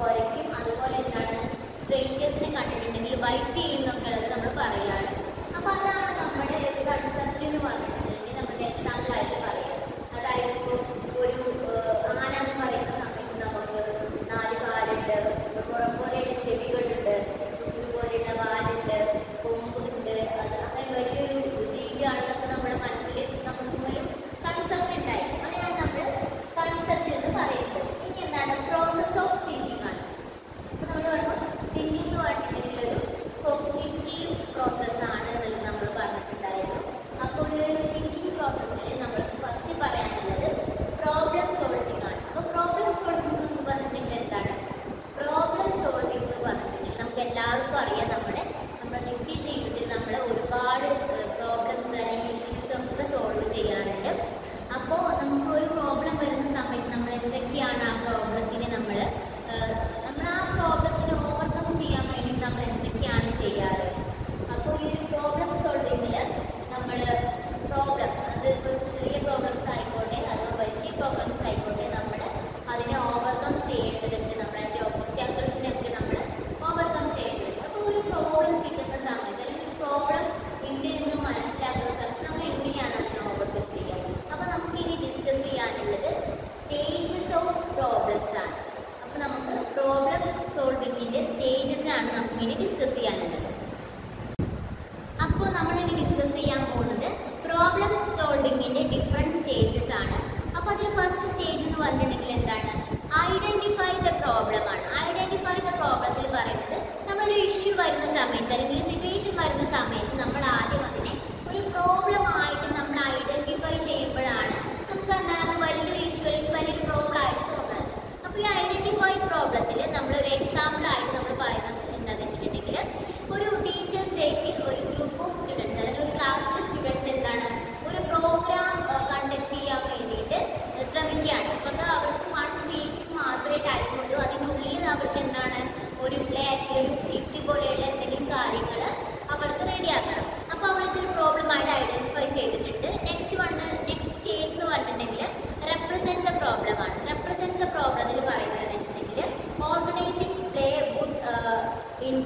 കുറയ്ക്കും അതുപോലെ എന്താണ് സ്ട്രേഞ്ചേഴ്സിനെ കണ്ടിട്ടുണ്ടെങ്കിൽ വൈറ്റ് ചെയ്യുന്നൊക്കെ ഉള്ളത് നമ്മൾ പറയാറ്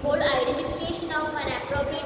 for identification of an appropriate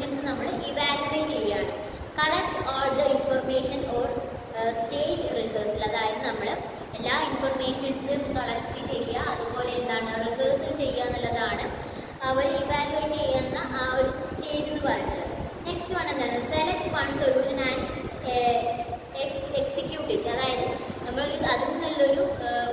questions നമ്മൾ ഇവാലുവേറ്റ് ചെയ്യുകയാണ്. Collect all the information or stage rehearsal അതായത് നമ്മൾ എല്ലാ ഇൻഫർമേഷൻസും കളക്ട് ചെയ്യുക. അതുപോലെ എന്താണ് റിഹേഴ്സൽ ചെയ്യുക എന്നുള്ളതാണ് അവർ ഇവാലുവേറ്റ് ചെയ്യുന്ന ആ ഒരു സ്റ്റേജ് എന്ന് പറയുന്നത്. നെക്സ്റ്റ് വൺ എന്താണ്? Select one solution and execute അതായത് നമ്മൾ അതിൽ നല്ലൊരു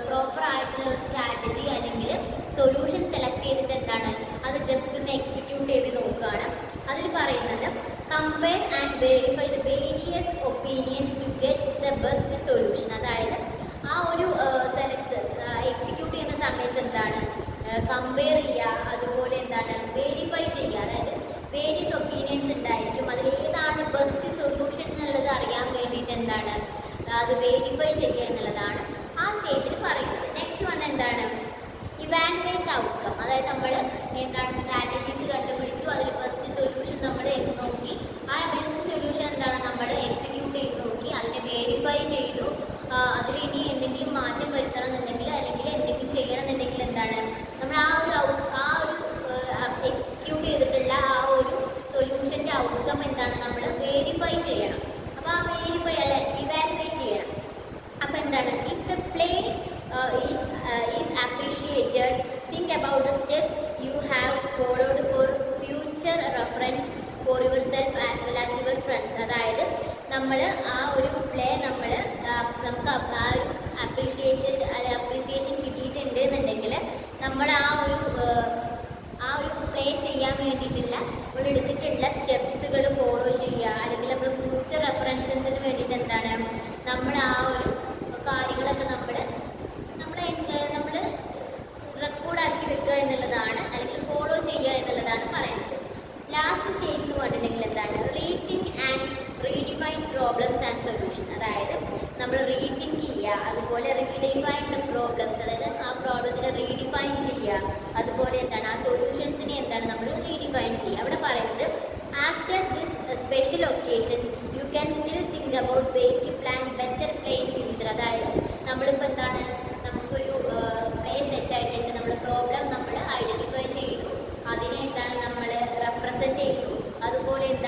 പ്രോപ്പർ uh, ആയിട്ടുള്ള സ്ട്രാറ്റജി അല്ലെങ്കിൽ സൊല്യൂഷൻ സെലക്ട് ചെയ്തിട്ട് എന്താണ്? അത് ജസ്റ്റ് ഒന്ന് എക്സിക്യൂട്ട് ചെയ്ത് നോക്കുകയാണ്. അതിൽ പറയുന്നത് compare and verify the various opinions to get the best solution അതായത് ആ ഒരു സെലക്ട് എക്സിക്യൂട്ട് ചെയ്യുന്ന സമയത്ത് എന്താണ്? കമ്പയർ ചെയ്യുക അത് മാർഗം എന്താണ്? നമ്മൾ വേരിഫൈ ചെയ്യണം.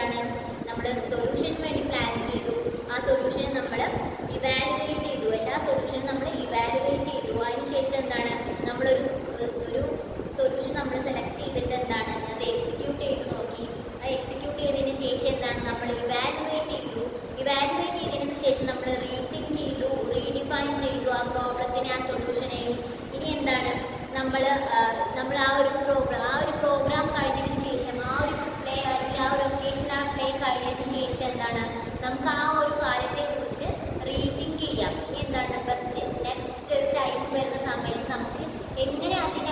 എന്താണ് നമ്മൾ സൊല്യൂഷൻ എങ്ങനെ അതിനെ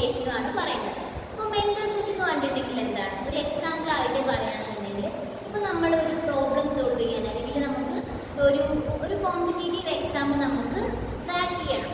ഉദ്ദേശിക്കുകയാണ് പറയുന്നത്. അപ്പോൾ മെന്റൽ എന്ന് പറഞ്ഞിട്ടുണ്ടെങ്കിൽ എന്താണ്? ഒരു എക്സാമ്പിൾ ആയിട്ട് പറയുകയാണെന്നുണ്ടെങ്കിൽ ഇപ്പോൾ നമ്മൾ ഒരു പ്രോബ്ലം സോൾവ് ചെയ്യാൻ അല്ലെങ്കിൽ നമുക്ക് ഒരു ഒരു കോമ്പറ്റേറ്റീവ് എക്സാം നമുക്ക് ട്രാക്ക് ചെയ്യണം.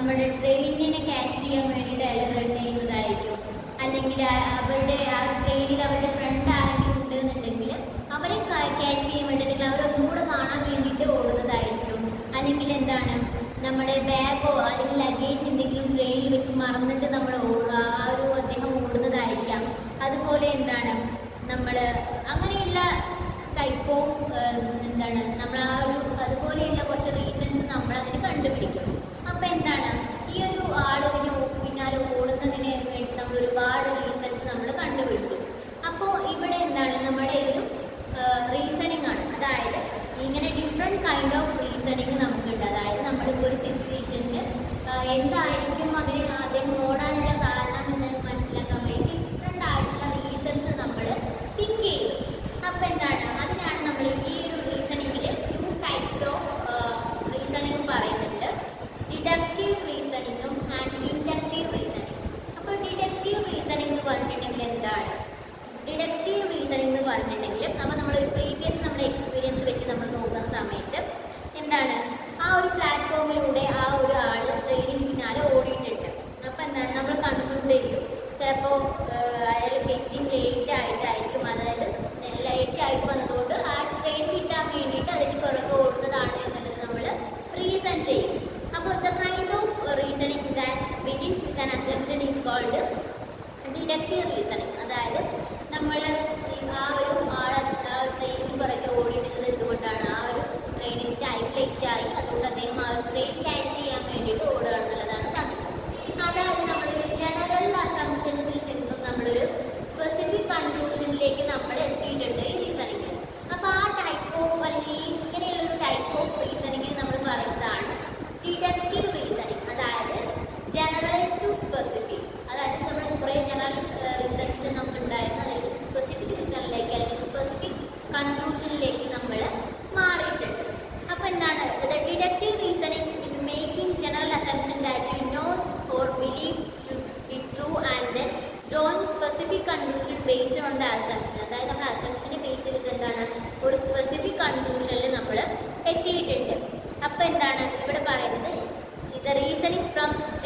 നമ്മുടെ ട്രെയിനിനെ ക്യാച്ച് ചെയ്യാൻ വേണ്ടിയിട്ട് അയാൾ റൺ ചെയ്യുന്നതായിരിക്കും. അല്ലെങ്കിൽ അവരുടെ ആ ട്രെയിനിൽ അവരുടെ ഫ്രണ്ട് ആരെങ്കിലും ഉണ്ടെന്നുണ്ടെങ്കിൽ അവരെ ക്യാച്ച് ചെയ്യാൻ വേണ്ടിയിട്ട് അവരൊന്നും കൂടെ കാണാൻ വേണ്ടിയിട്ട് ഓടുന്നതായിരിക്കും. അല്ലെങ്കിൽ എന്താണ് നമ്മുടെ ബാഗോ അല്ലെങ്കിൽ ലഗേജ് എന്തെങ്കിലും ട്രെയിനിൽ വെച്ച് മറന്നിട്ട് നമ്മൾ ഓടുക ആ ഒരു അദ്ദേഹം ഓടുന്നതായിരിക്കാം. അതുപോലെ എന്താണ് നമ്മൾ അങ്ങനെയുള്ള ടൈപ്പ് ഓഫ് എന്താണ് നമ്മൾ ആ ഒരു അതുപോലെയുള്ള കുറച്ച് കൈൻഡ് ഓഫ് റീസണിങ് നമുക്കുണ്ട്. അതായത് നമ്മളിപ്പോൾ ഒരു സിറ്റുവേഷനിൽ എന്തായിരിക്കും അത്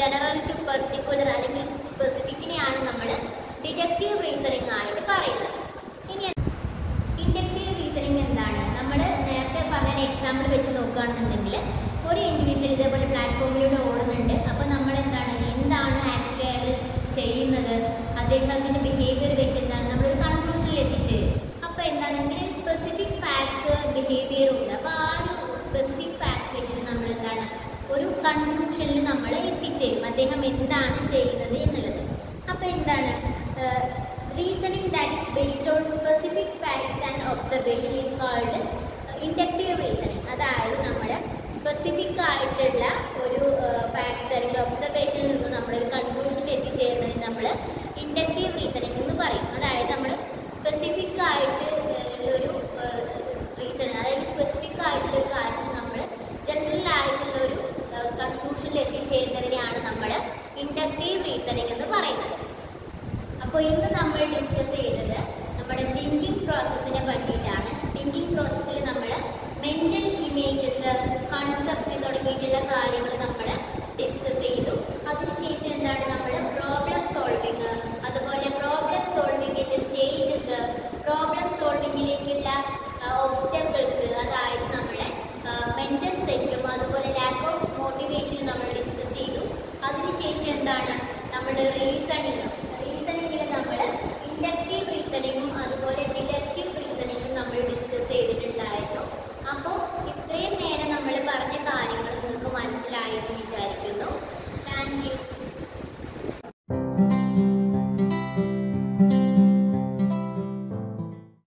ജനറൽ ടു പെർട്ടിക്കുലർ അല്ലെങ്കിൽ സ്പെസിഫിക്കിനെയാണ് നമ്മൾ ഡിഡക്റ്റീവ് റീസണിങ് ആയിട്ട് പറയുന്നത്. ഇനി ഇൻഡക്റ്റീവ് റീസണിങ് എന്താണ്? നമ്മൾ നേരത്തെ പറഞ്ഞ എക്സാമ്പിൾ വെച്ച് നോക്കുകയാണെന്നുണ്ടെങ്കിൽ ഒരു ഇൻഡിവിജ്വൽ ഇതേപോലെ പ്ലാറ്റ്ഫോമിലൂടെ ഓടുന്നു observation is called inductive reasoning അതായത് നമ്മുടെ സ്പെസിഫിക് ആയിട്ടുള്ള